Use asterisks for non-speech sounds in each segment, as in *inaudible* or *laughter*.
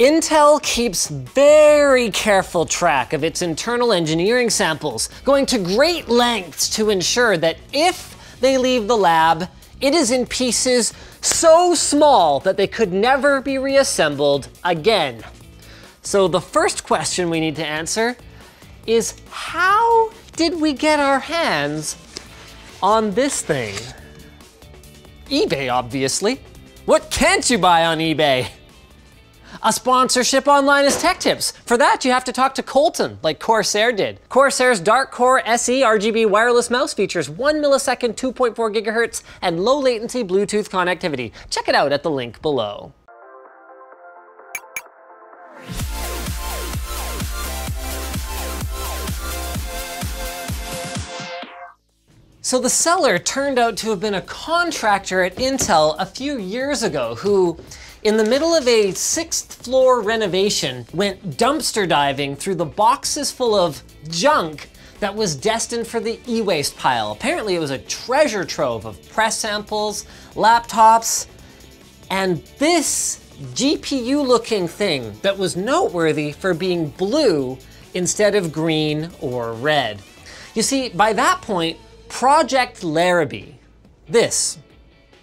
Intel keeps very careful track of its internal engineering samples, going to great lengths to ensure that if they leave the lab, it is in pieces so small that they could never be reassembled again. So the first question we need to answer is how did we get our hands on this thing? eBay, obviously. What can't you buy on eBay? A sponsorship on Linus Tech Tips. For that, you have to talk to Colton, like Corsair did. Corsair's Dark Core SE RGB wireless mouse features 1 millisecond 2.4 gigahertz and low latency Bluetooth connectivity. Check it out at the link below. So the seller turned out to have been a contractor at Intel a few years ago who, in the middle of a sixth floor renovation, went dumpster diving through the boxes full of junk that was destined for the e-waste pile. Apparently it was a treasure trove of press samples, laptops, and this GPU looking thing that was noteworthy for being blue instead of green or red. You see, by that point, Project Larrabee, this,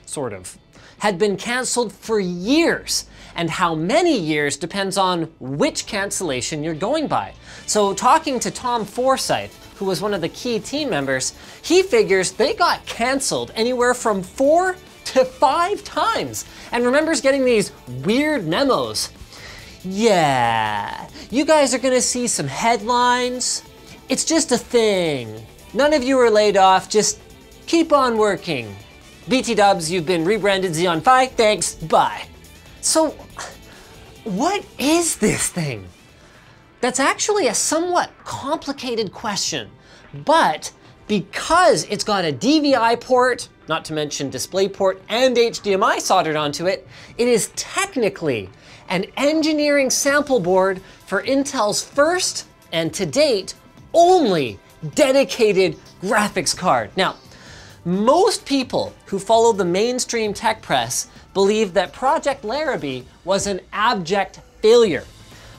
sort of, had been canceled for years, and how many years depends on which cancellation you're going by. So talking to Tom Forsyth, who was one of the key team members, he figures they got canceled anywhere from four to five times, and remembers getting these weird memos. Yeah, you guys are gonna see some headlines. It's just a thing. None of you are laid off, just keep on working. BT dubs, you've been rebranded Xeon Phi, thanks, bye. So, what is this thing? That's actually a somewhat complicated question, but because it's got a DVI port, not to mention DisplayPort and HDMI soldered onto it, it is technically an engineering sample board for Intel's first, and to date, only dedicated graphics card. Now, most people who follow the mainstream tech press believe that Project Larrabee was an abject failure.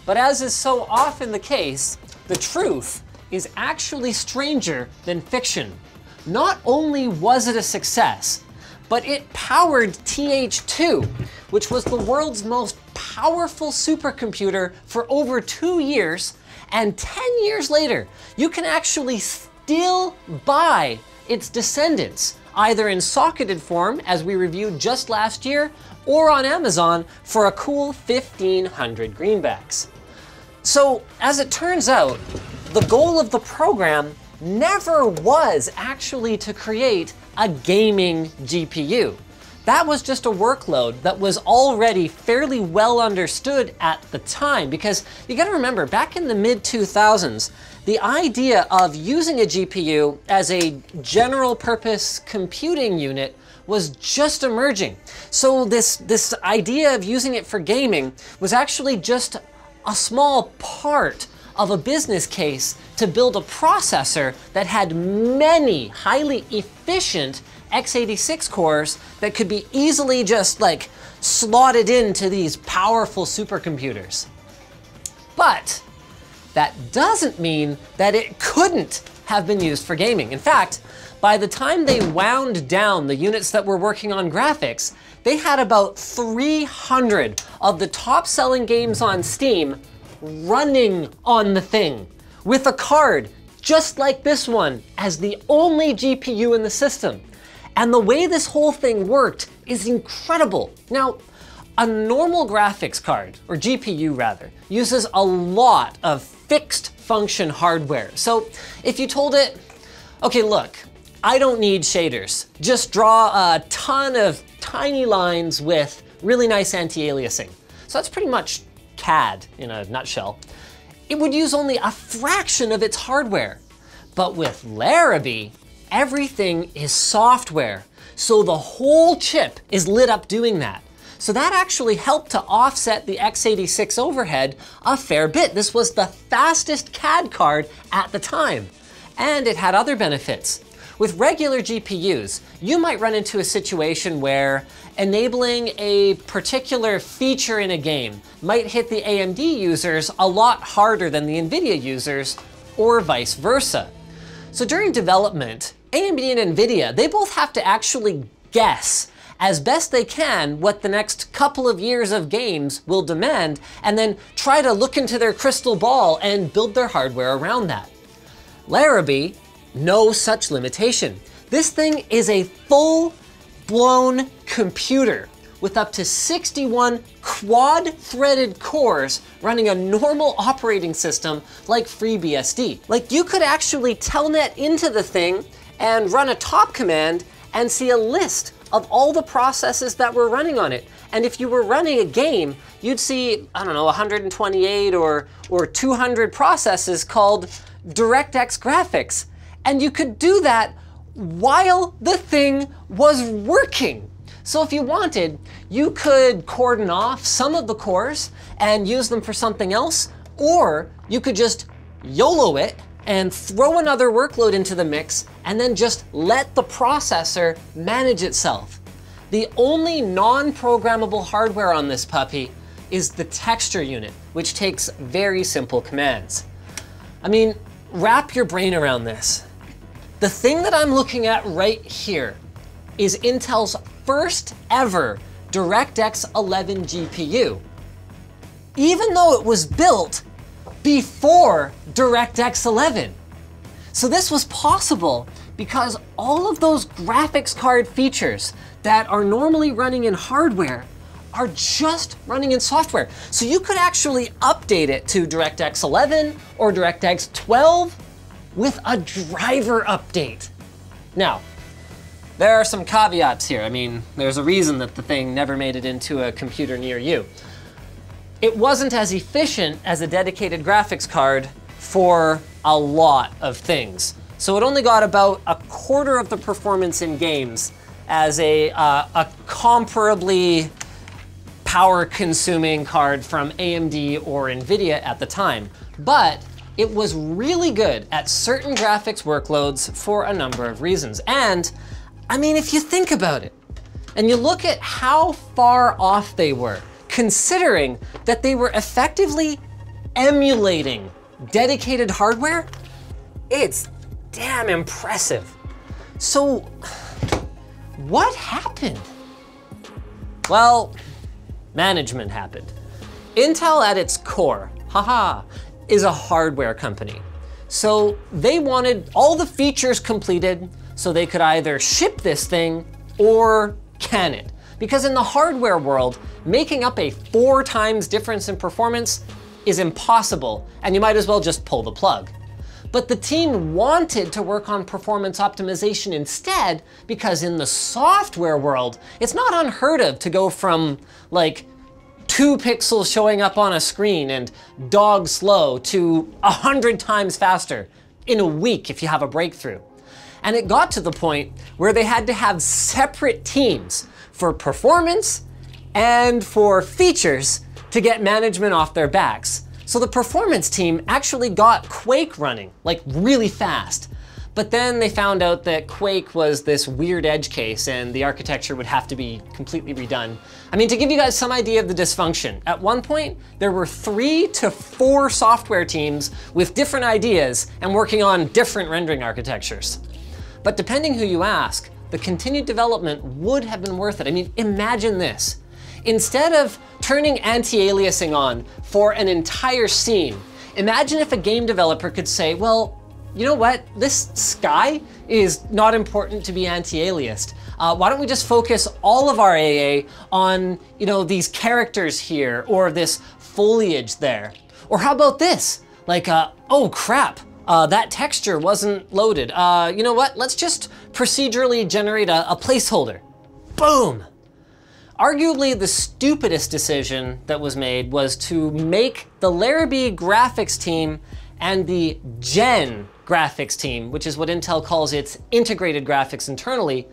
But as is so often the case, the truth is actually stranger than fiction. Not only was it a success, but it powered TH2, which was the world's most powerful supercomputer for over two years and 10 years later, you can actually still buy its descendants, either in socketed form, as we reviewed just last year, or on Amazon for a cool 1500 greenbacks. So, as it turns out, the goal of the program never was actually to create a gaming GPU. That was just a workload that was already fairly well understood at the time because you gotta remember, back in the mid 2000s, the idea of using a GPU as a general purpose computing unit was just emerging. So this, this idea of using it for gaming was actually just a small part of a business case to build a processor that had many highly efficient x86 cores that could be easily just like slotted into these powerful supercomputers. But that doesn't mean that it couldn't have been used for gaming. In fact, by the time they wound down the units that were working on graphics, they had about 300 of the top selling games on Steam running on the thing with a card just like this one as the only GPU in the system. And the way this whole thing worked is incredible. Now, a normal graphics card, or GPU rather, uses a lot of fixed function hardware. So if you told it, okay, look, I don't need shaders. Just draw a ton of tiny lines with really nice anti-aliasing. So that's pretty much CAD in a nutshell. It would use only a fraction of its hardware. But with Larrabee, everything is software. So the whole chip is lit up doing that. So that actually helped to offset the x86 overhead a fair bit. This was the fastest CAD card at the time. And it had other benefits. With regular GPUs, you might run into a situation where enabling a particular feature in a game might hit the AMD users a lot harder than the NVIDIA users, or vice versa. So during development, AMD and NVIDIA, they both have to actually guess as best they can what the next couple of years of games will demand, and then try to look into their crystal ball and build their hardware around that. Larrabee, no such limitation. This thing is a full blown computer with up to 61 quad threaded cores running a normal operating system like FreeBSD. Like you could actually telnet into the thing and run a top command and see a list of all the processes that were running on it. And if you were running a game, you'd see, I don't know, 128 or, or 200 processes called DirectX graphics. And you could do that while the thing was working. So if you wanted, you could cordon off some of the cores and use them for something else, or you could just YOLO it and throw another workload into the mix and then just let the processor manage itself. The only non-programmable hardware on this puppy is the texture unit, which takes very simple commands. I mean, wrap your brain around this. The thing that I'm looking at right here is Intel's first ever DirectX 11 GPU. Even though it was built before DirectX 11. So this was possible because all of those graphics card features that are normally running in hardware are just running in software. So you could actually update it to DirectX 11 or DirectX 12 with a driver update. Now, there are some caveats here. I mean, there's a reason that the thing never made it into a computer near you. It wasn't as efficient as a dedicated graphics card for a lot of things. So it only got about a quarter of the performance in games as a, uh, a comparably power consuming card from AMD or NVIDIA at the time. But it was really good at certain graphics workloads for a number of reasons. And I mean, if you think about it, and you look at how far off they were, considering that they were effectively emulating dedicated hardware, it's damn impressive. So, what happened? Well, management happened. Intel at its core, haha, is a hardware company. So they wanted all the features completed so they could either ship this thing or can it. Because in the hardware world, making up a four times difference in performance is impossible, and you might as well just pull the plug. But the team wanted to work on performance optimization instead because in the software world, it's not unheard of to go from like two pixels showing up on a screen and dog slow to a hundred times faster in a week if you have a breakthrough. And it got to the point where they had to have separate teams for performance and for features to get management off their backs. So the performance team actually got Quake running, like really fast. But then they found out that Quake was this weird edge case and the architecture would have to be completely redone. I mean, to give you guys some idea of the dysfunction, at one point, there were three to four software teams with different ideas and working on different rendering architectures. But depending who you ask, the continued development would have been worth it. I mean, imagine this. Instead of turning anti-aliasing on for an entire scene, imagine if a game developer could say, well, you know what? This sky is not important to be anti-aliased. Uh, why don't we just focus all of our AA on, you know, these characters here or this foliage there? Or how about this? Like, uh, oh crap, uh, that texture wasn't loaded. Uh, you know what? Let's just procedurally generate a, a placeholder. Boom! Arguably the stupidest decision that was made was to make the Larrabee graphics team and the Gen graphics team, which is what Intel calls its integrated graphics internally,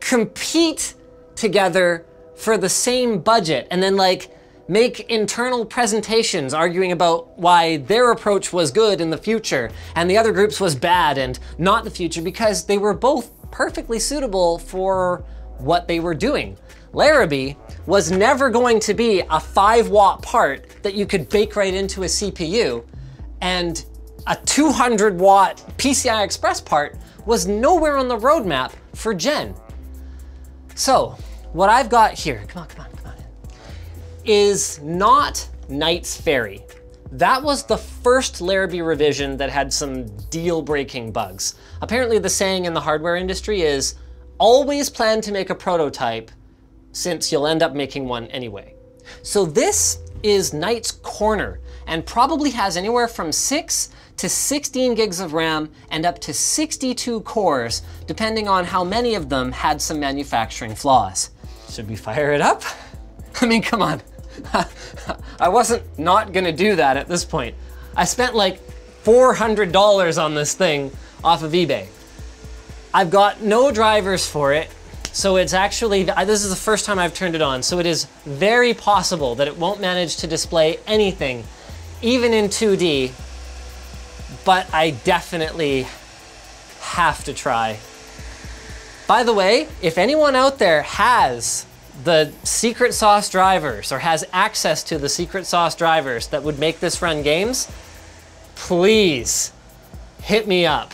compete together for the same budget and then like make internal presentations arguing about why their approach was good in the future and the other group's was bad and not the future because they were both perfectly suitable for what they were doing. Larrabee was never going to be a five watt part that you could bake right into a CPU and a 200 watt PCI Express part was nowhere on the roadmap for Gen. So what I've got here, come on, come on, come on, is not Knights Ferry. That was the first Larrabee revision that had some deal-breaking bugs. Apparently the saying in the hardware industry is, always plan to make a prototype since you'll end up making one anyway. So this is Knights Corner and probably has anywhere from six to 16 gigs of RAM and up to 62 cores, depending on how many of them had some manufacturing flaws. Should we fire it up? *laughs* I mean, come on. *laughs* I wasn't not gonna do that at this point. I spent like $400 on this thing off of eBay. I've got no drivers for it, so it's actually, this is the first time I've turned it on, so it is very possible that it won't manage to display anything, even in 2D, but I definitely have to try. By the way, if anyone out there has the secret sauce drivers or has access to the secret sauce drivers that would make this run games, please hit me up.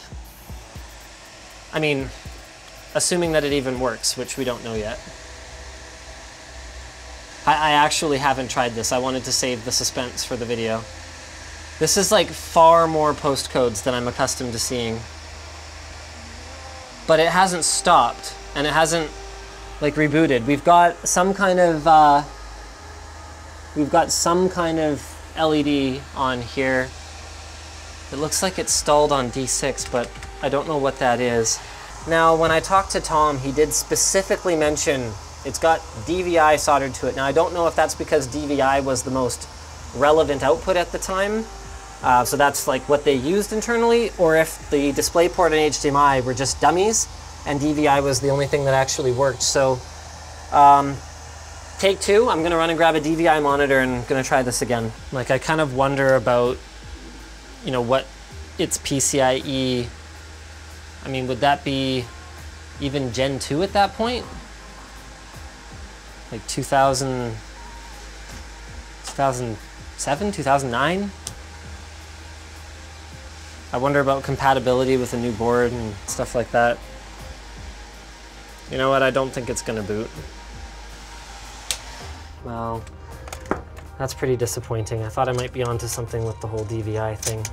I mean, assuming that it even works, which we don't know yet. I, I, actually haven't tried this. I wanted to save the suspense for the video. This is like far more POST codes than I'm accustomed to seeing but it hasn't stopped and it hasn't like rebooted. We've got some kind of uh, we've got some kind of LED on here. It looks like it's stalled on D6, but I don't know what that is. Now, when I talked to Tom, he did specifically mention it's got DVI soldered to it. Now, I don't know if that's because DVI was the most relevant output at the time, uh, so that's like what they used internally, or if the DisplayPort and HDMI were just dummies and DVI was the only thing that actually worked. So um, take two, I'm gonna run and grab a DVI monitor and gonna try this again. Like I kind of wonder about, you know, what its PCIe, I mean, would that be even Gen 2 at that point? Like 2000, 2007, 2009? I wonder about compatibility with a new board and stuff like that. You know what, I don't think it's gonna boot. Well, that's pretty disappointing. I thought I might be onto something with the whole DVI thing.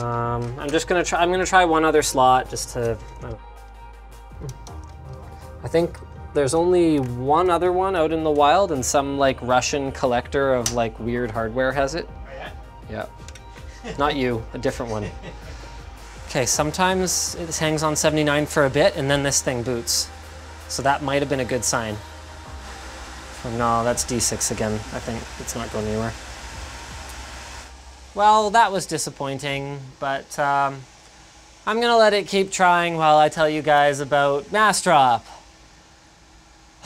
Um, I'm just gonna try, I'm gonna try one other slot just to, uh, I think there's only one other one out in the wild and some like Russian collector of like weird hardware has it. Oh, yeah? Yeah. Not you, a different one. *laughs* Okay, sometimes it hangs on 79 for a bit and then this thing boots. So that might have been a good sign. Oh, no, that's D6 again. I think it's not going anywhere. Well, that was disappointing, but um, I'm gonna let it keep trying while I tell you guys about Massdrop.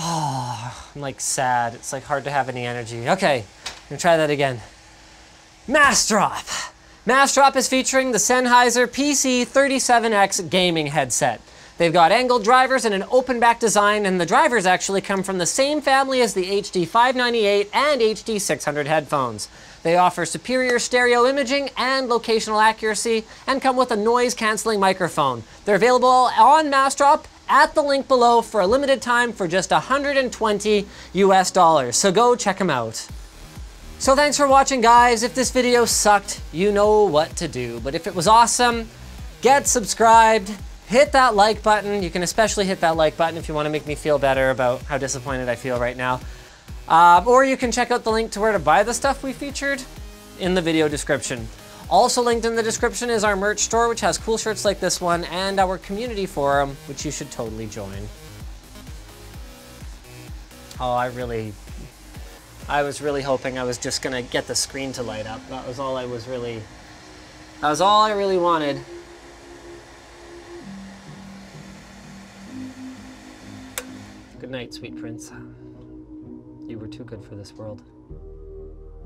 Oh, *sighs* I'm like sad. It's like hard to have any energy. Okay, I'm gonna try that again. Massdrop. Massdrop is featuring the Sennheiser PC37X gaming headset. They've got angled drivers and an open back design, and the drivers actually come from the same family as the HD598 and HD600 headphones. They offer superior stereo imaging and locational accuracy, and come with a noise canceling microphone. They're available on Massdrop at the link below for a limited time for just 120 US dollars. So go check them out. So thanks for watching guys. If this video sucked, you know what to do. But if it was awesome, get subscribed, hit that like button. You can especially hit that like button if you wanna make me feel better about how disappointed I feel right now. Uh, or you can check out the link to where to buy the stuff we featured in the video description. Also linked in the description is our merch store, which has cool shirts like this one, and our community forum, which you should totally join. Oh, I really I was really hoping I was just gonna get the screen to light up. That was all I was really, that was all I really wanted. Good night, sweet prince. You were too good for this world.